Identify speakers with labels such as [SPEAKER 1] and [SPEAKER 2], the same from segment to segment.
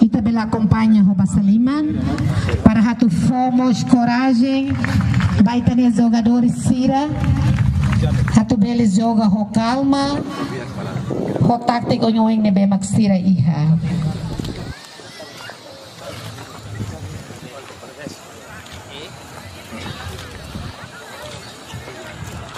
[SPEAKER 1] E também acompanha Roba Saliman. Para Rato Fomos, coragem. Vai ter jogadores Sira. Rato Bele joga Ro Calma. Ro tático nyoing nebe Maxira Iha.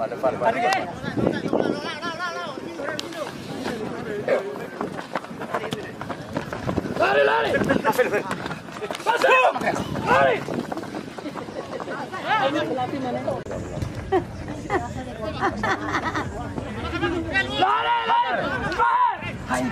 [SPEAKER 2] Vale, vale, vale. Dale, dale. Pásalo. Dale. Dale, dale. Ay,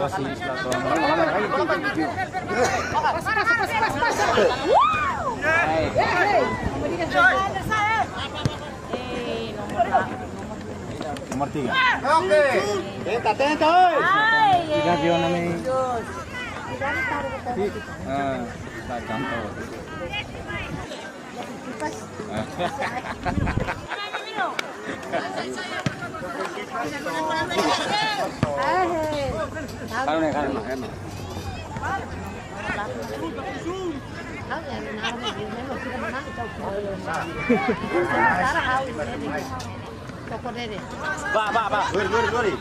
[SPEAKER 2] Nomor tiga. Oke. Tenta, tenta, oi. Tiga kilo nami. Ah, tak contoh. Nih, enak. Pak, pak, pak. Dori, dori, dori.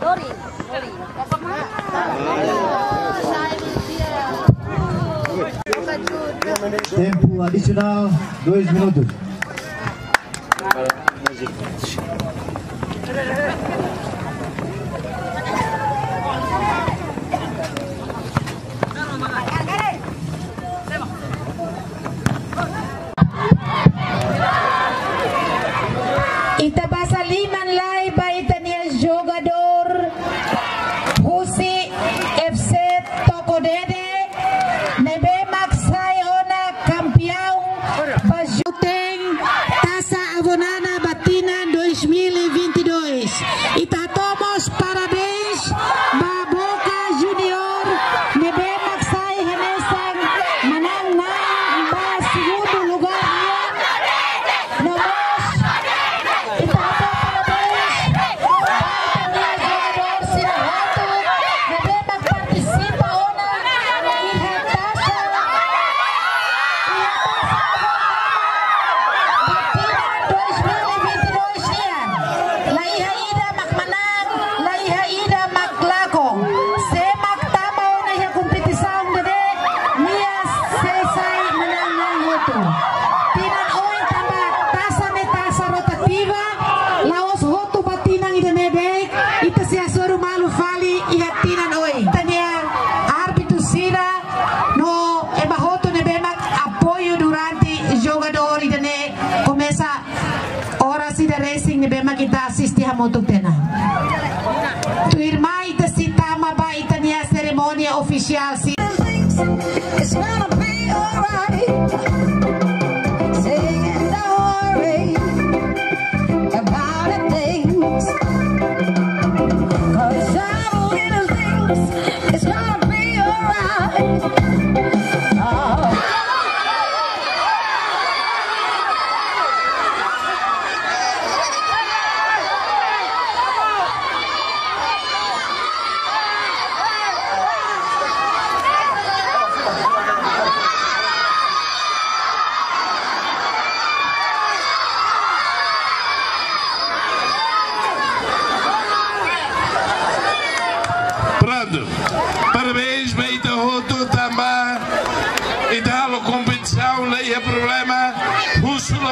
[SPEAKER 2] Dori, Dori.
[SPEAKER 3] Tempo adicional, dois minutos. Itabasa
[SPEAKER 1] Kita kita asisti hamotukdena tu irmai tasitama baitania ceremonia oficial si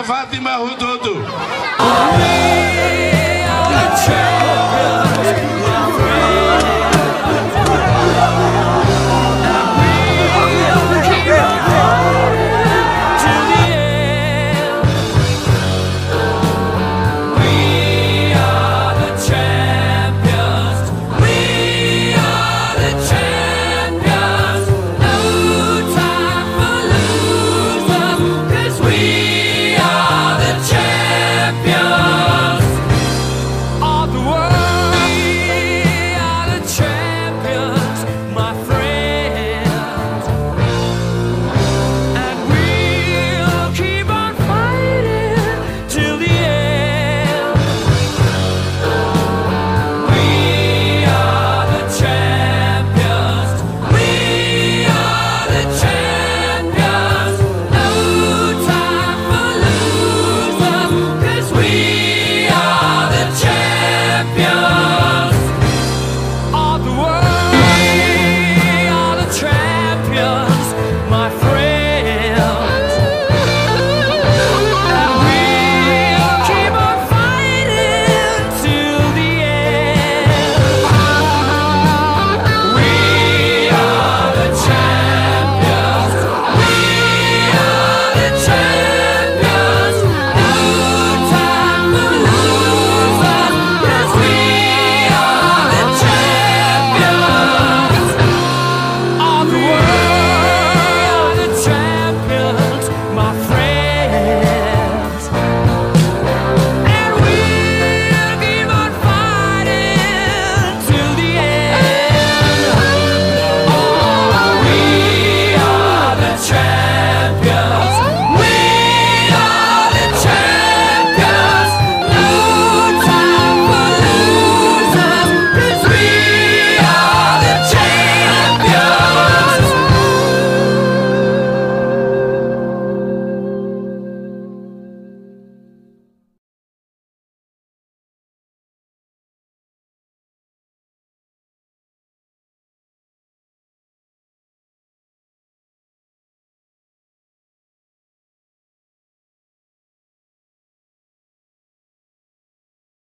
[SPEAKER 4] Fátima Rududo.
[SPEAKER 2] Amém.